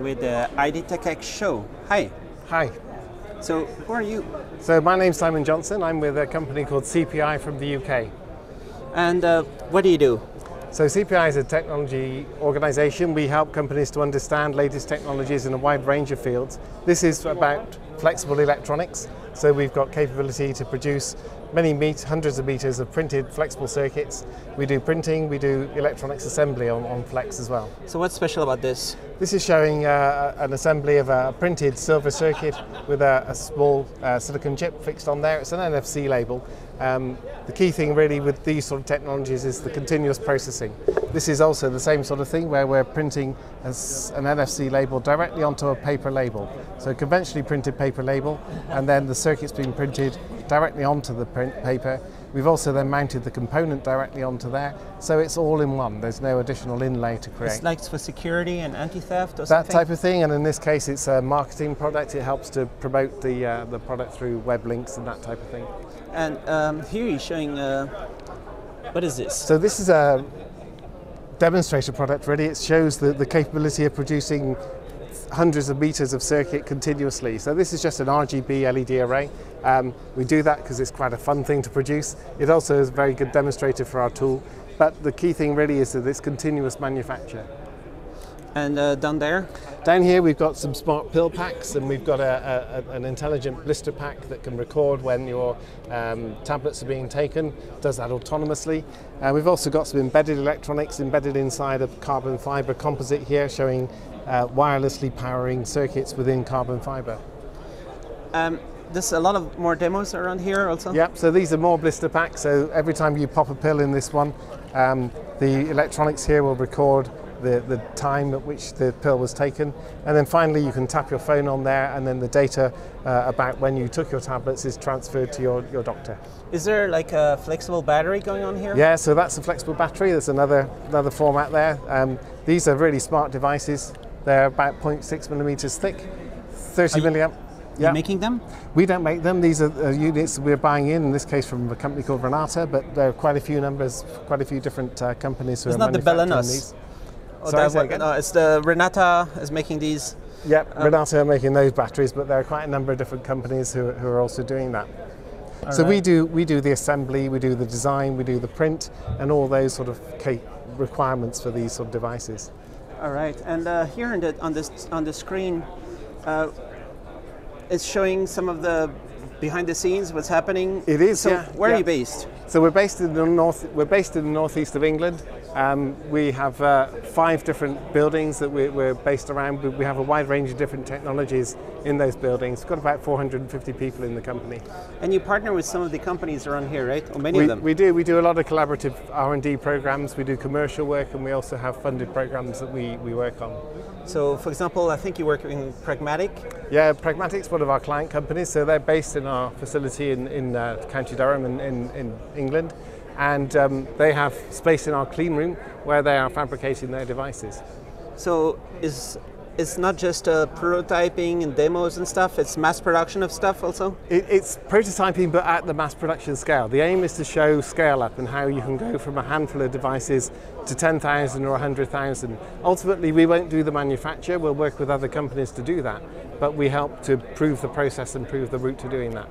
with the IDTechEx show. Hi. Hi. So, who are you? So, my name's Simon Johnson. I'm with a company called CPI from the UK. And uh, what do you do? So, CPI is a technology organization. We help companies to understand latest technologies in a wide range of fields. This is about flexible electronics. So, we've got capability to produce many meters, hundreds of meters of printed flexible circuits. We do printing, we do electronics assembly on, on Flex as well. So what's special about this? This is showing uh, an assembly of a printed silver circuit with a, a small uh, silicon chip fixed on there. It's an NFC label. Um, the key thing really with these sort of technologies is the continuous processing. This is also the same sort of thing where we're printing as an NFC label directly onto a paper label. So conventionally printed paper label and then the circuit's being printed directly onto the print paper. We've also then mounted the component directly onto there, so it's all in one. There's no additional inlay to create. It's like for security and anti-theft or that something? type of thing, and in this case it's a marketing product. It helps to promote the, uh, the product through web links and that type of thing. And um, here you're showing, uh, what is this? So this is a demonstrator product really. It shows the, the capability of producing hundreds of meters of circuit continuously. So this is just an RGB LED array. Um, we do that because it's quite a fun thing to produce. It also is a very good demonstrator for our tool. But the key thing really is that it's continuous manufacture. And uh, down there? Down here we've got some smart pill packs and we've got a, a, an intelligent blister pack that can record when your um, tablets are being taken, does that autonomously. Uh, we've also got some embedded electronics embedded inside a carbon fibre composite here showing uh, wirelessly powering circuits within carbon fibre. Um, there's a lot of more demos around here also? Yep, so these are more blister packs. So every time you pop a pill in this one, um, the electronics here will record the, the time at which the pill was taken. And then finally, you can tap your phone on there, and then the data uh, about when you took your tablets is transferred to your, your doctor. Is there like a flexible battery going on here? Yeah, so that's a flexible battery. There's another, another format there. Um, these are really smart devices. They're about 0.6 millimeters thick, 30 are milliamp. Yeah. making them? We don't make them. These are uh, units we're buying in, in this case from a company called Renata, but there are quite a few numbers, quite a few different uh, companies who it's are not the manufacturing these. Oh, Sorry, no, it's the Renata is making these. Yep, um, Renata are making those batteries, but there are quite a number of different companies who, who are also doing that. All so right. we do we do the assembly, we do the design, we do the print, and all those sort of requirements for these sort of devices. All right, and uh, here the, on this on the screen, uh, it's showing some of the behind the scenes, what's happening. It is. So yeah, where yeah. are you based? So we're based in the north. We're based in the northeast of England. Um, we have uh, five different buildings that we're, we're, based around. We have a wide range of different technologies in those buildings. We've got about 450 people in the company. And you partner with some of the companies around here, right? Or many we, of them? We do. We do a lot of collaborative R&D programs. We do commercial work, and we also have funded programs that we, we work on. So, for example, I think you work in Pragmatic. Yeah, Pragmatic's one of our client companies. So they're based in our facility in, in uh, County Durham in, in, in England and um, they have space in our clean room where they are fabricating their devices. So is it's not just uh, prototyping and demos and stuff, it's mass production of stuff also? It, it's prototyping but at the mass production scale. The aim is to show scale up and how you can go from a handful of devices to 10,000 or 100,000. Ultimately, we won't do the manufacture, we'll work with other companies to do that, but we help to prove the process and prove the route to doing that.